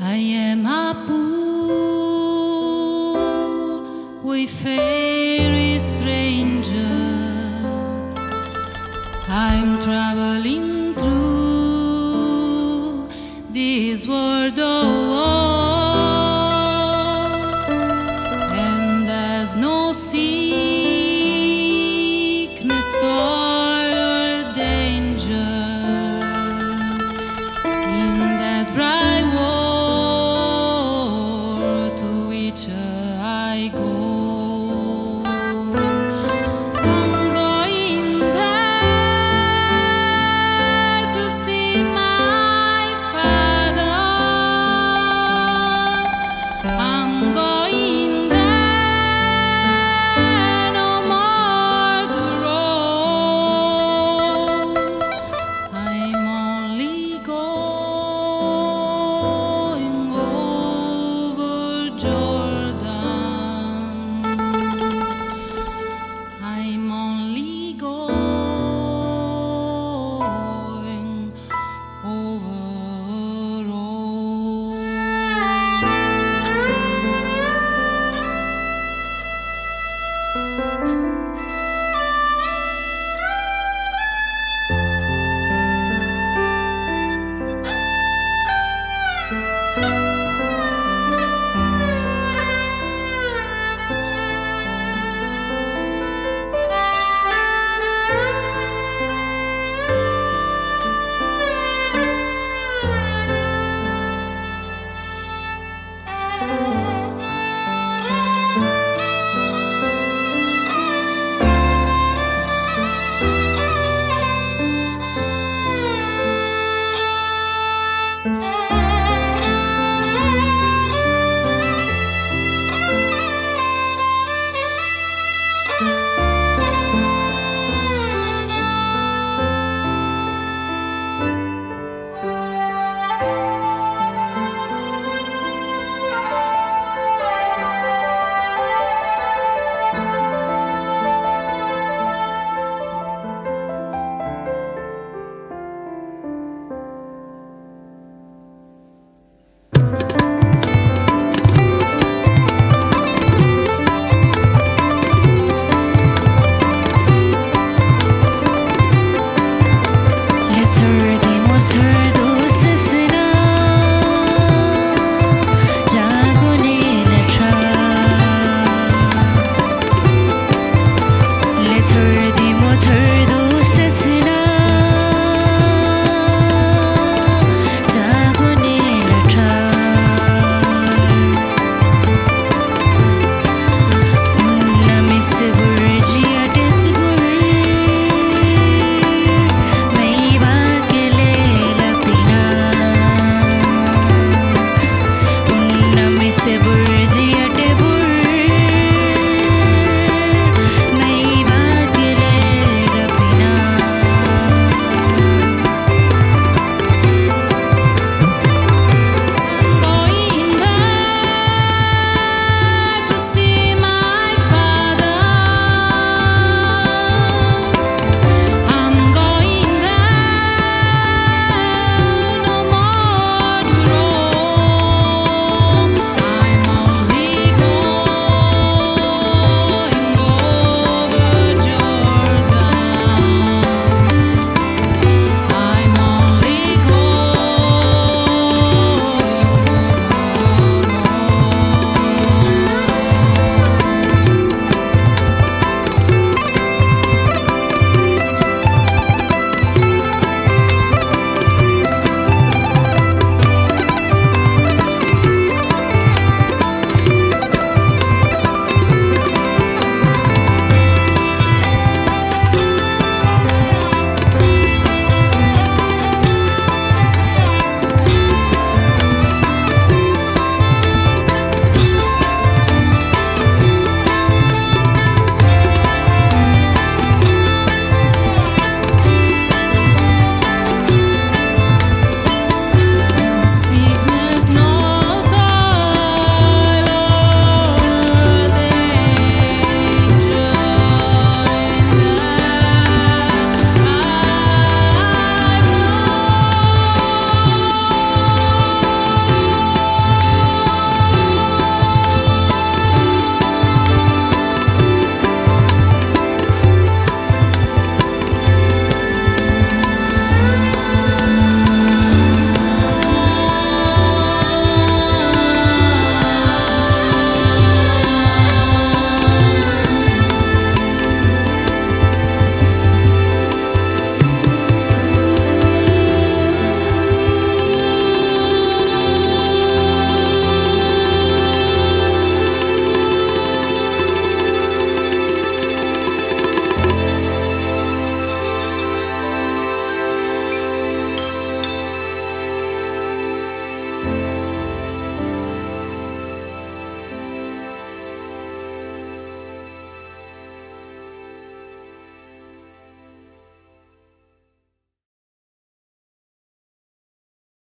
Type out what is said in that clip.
I am a poor wayfaring stranger. I'm traveling through this world. Oh,